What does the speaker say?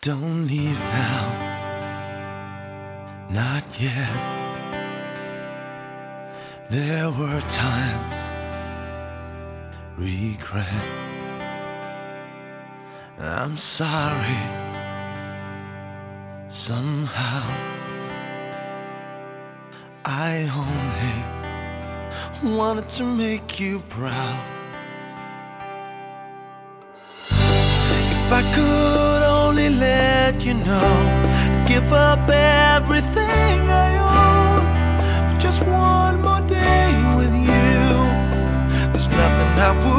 Don't leave now, not yet. There were times, regret. I'm sorry, somehow. I only wanted to make you proud. If I could let you know, give up everything I own for just one more day with you. There's nothing I wouldn't